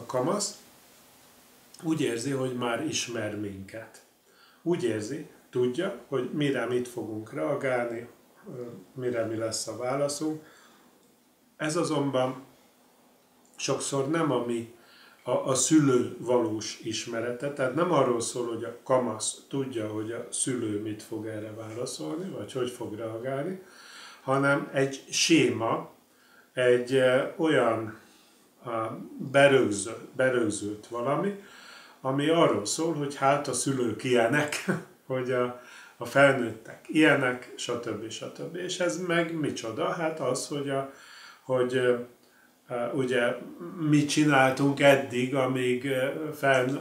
a kamasz úgy érzi, hogy már ismer minket. Úgy érzi, tudja, hogy mire mit fogunk reagálni, mire mi lesz a válaszunk. Ez azonban sokszor nem a mi a, a szülő valós ismerete, tehát nem arról szól, hogy a kamasz tudja, hogy a szülő mit fog erre válaszolni, vagy hogy fog reagálni, hanem egy séma, egy olyan berögzült, berögzült valami, ami arról szól, hogy hát a szülők ilyenek, hogy a, a felnőttek ilyenek, stb. stb. És ez meg micsoda? Hát az, hogy, a, hogy ugye mit csináltunk eddig, amíg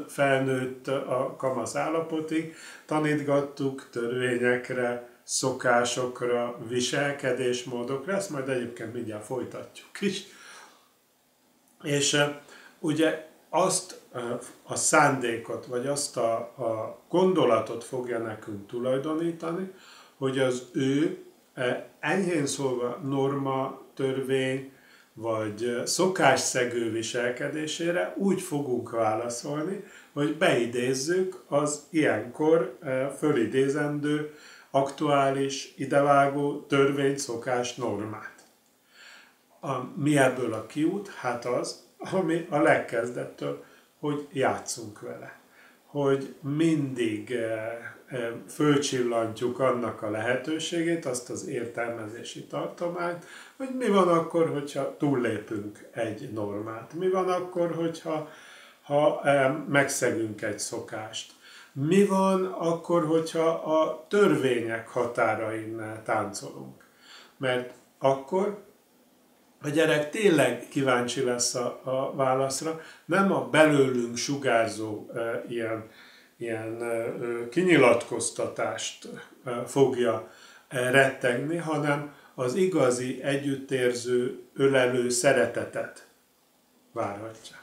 felnőtt a kamasz állapotig, tanítgattuk törvényekre, szokásokra, viselkedésmódokra, ezt majd egyébként mindjárt folytatjuk is. És ugye azt a szándékot, vagy azt a, a gondolatot fogja nekünk tulajdonítani, hogy az ő enyhén szólva norma, törvény, vagy szokásszegő viselkedésére úgy fogunk válaszolni, hogy beidézzük az ilyenkor fölidézendő, aktuális, idevágó törvény, szokás, normát. A, mi ebből a kiút? Hát az, ami a legkezdettől, hogy játszunk vele. Hogy mindig fölcsillantjuk annak a lehetőségét, azt az értelmezési tartományt, hogy mi van akkor, hogyha túllépünk egy normát, mi van akkor, hogyha ha megszegünk egy szokást, mi van akkor, hogyha a törvények határain táncolunk. Mert akkor a gyerek tényleg kíváncsi lesz a, a válaszra, nem a belőlünk sugárzó e, ilyen ilyen kinyilatkoztatást fogja rettegni, hanem az igazi, együttérző, ölelő szeretetet várhatja.